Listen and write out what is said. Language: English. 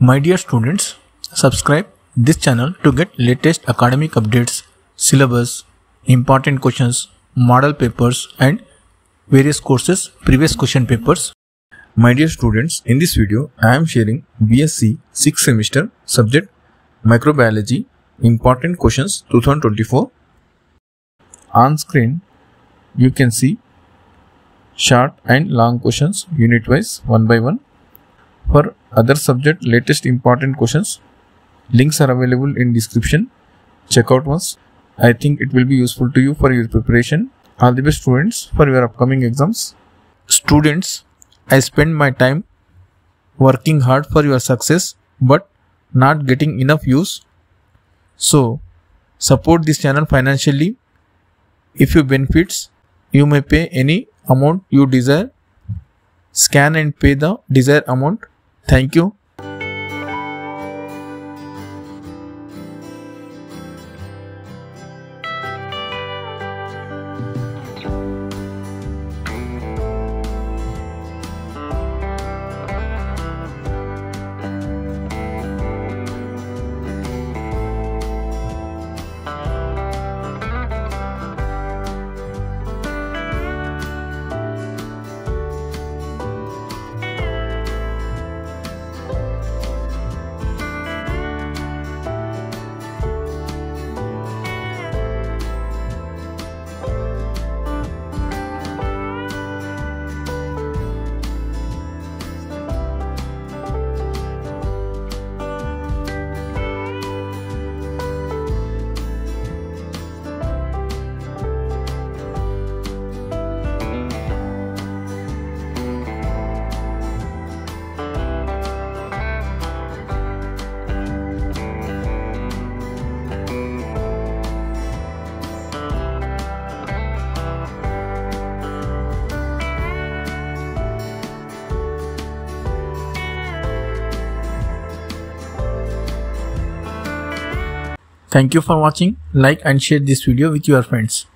My dear students, subscribe this channel to get latest academic updates, syllabus, important questions, model papers and various courses previous question papers. My dear students, in this video I am sharing BSc 6th semester subject Microbiology important questions 2024. On screen you can see short and long questions unit wise one by one. For other subject latest important questions links are available in description. Check out once. I think it will be useful to you for your preparation. All the best students for your upcoming exams. Students, I spend my time working hard for your success but not getting enough use. So, support this channel financially. If you benefits, you may pay any amount you desire. Scan and pay the desired amount. Thank you. Thank you for watching. Like and share this video with your friends.